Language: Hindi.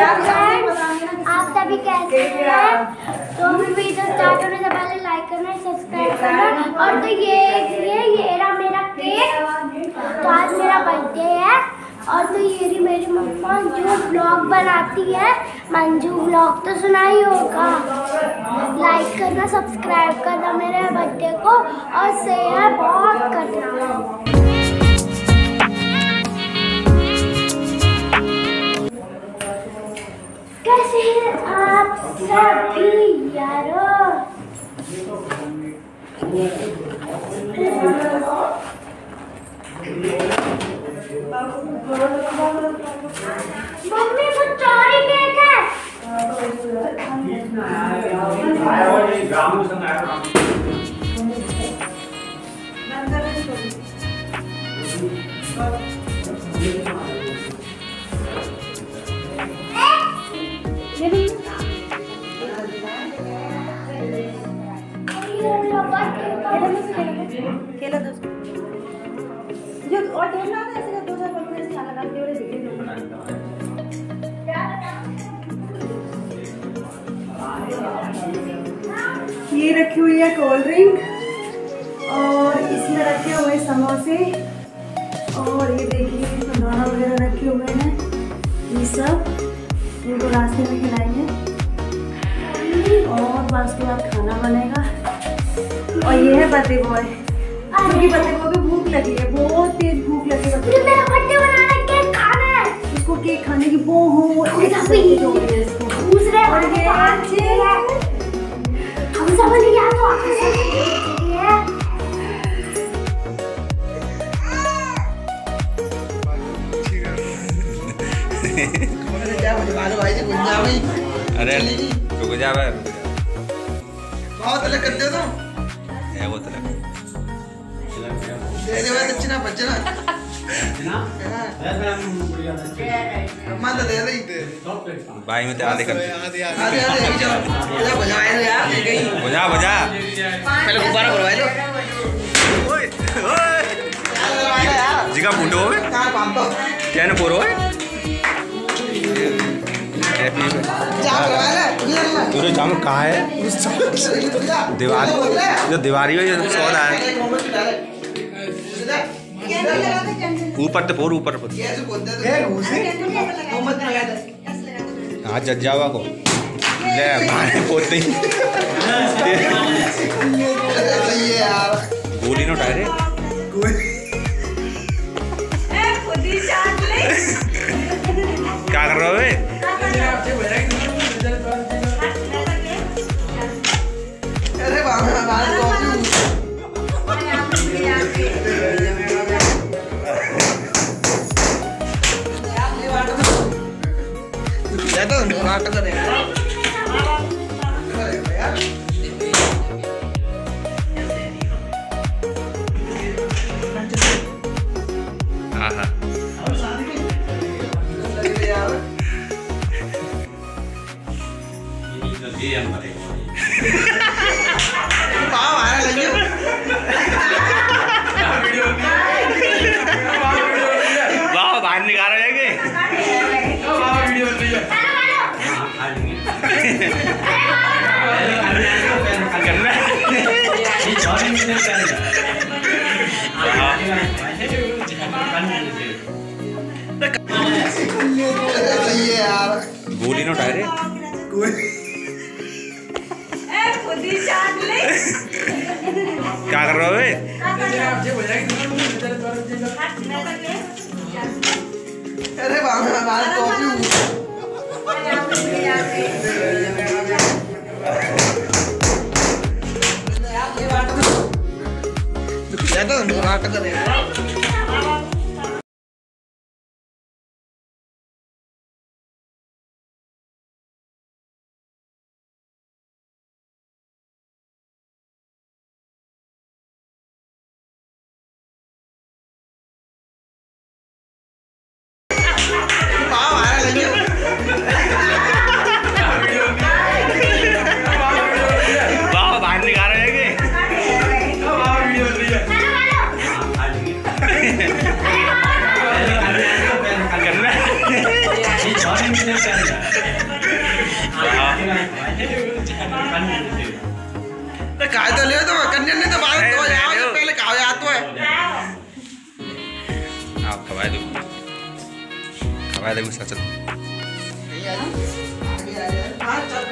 आप सभी कैसे हैं? तो वीडियो स्टार्ट होने से पहले लाइक करना सब्सक्राइब करना। और तो ये ये ये रहा मेरा केक तो आज मेरा बर्थडे है। और तो ये रही मेरी मम्मा जो ब्लॉग बनाती है। मंजू ब्लॉग तो सुना ही होगा। लाइक करना सब्सक्राइब करना मेरे बर्थडे को। और शेयर बहुत करना। कैसे हैं आप सभी यारों मम्मी वो चोरी केक है जो और ऐसे का दो चार दो ये रखी हुई है कोल्ड ड्रिंक और इसमें रखे हुए समोसे। और ये देखिए इसमें वगैरह रखे हुए हैं। ये सब इनको रास्ते में खिलाएँगे। और उसके बाद खाना बनेगा। और ये है बर्थडे बॉय क्योंकि बर्थडे बॉय को भूख लगी है बहुत तेज भूख लगी है। मुझे मेरा बर्थडे बनाना है केक खाना है। उसको केक खाने की बहुत इसको। दूसरे और ये बच्चे हम सबने यार तो आके अरे रुक जा बे रुक बहुत अलग करते हो तुम। है तो दे रही थे भाई में आधे कर बजा बजा पहले गुब्बारा भरवाए लो फूटो तो क्या न पोरो है हैप्पी जा भरवाए ले तुझे जाम कहाँ है दीवार जो दीवारी हो ये सौदा है। ऊपर तो पोर ऊपर पर हाँ जज्जावा को ले मारे पोते। गोली नो टायरे क्या कर रहे हो? बाप रे हमारा कॉफ़ी जाता हूँ नाटक करना है यार गोली नो टायरे क्या कर रहे हो बे? अरे बाप रे हमारा कॉफ़ी हूँ। नाटक करेगा काय तो लियो तो कन्या ने तो बात तो यार लियो। पहले कहा यार तो है। आप खवाए दो। खवाए दो सच। हाँ चल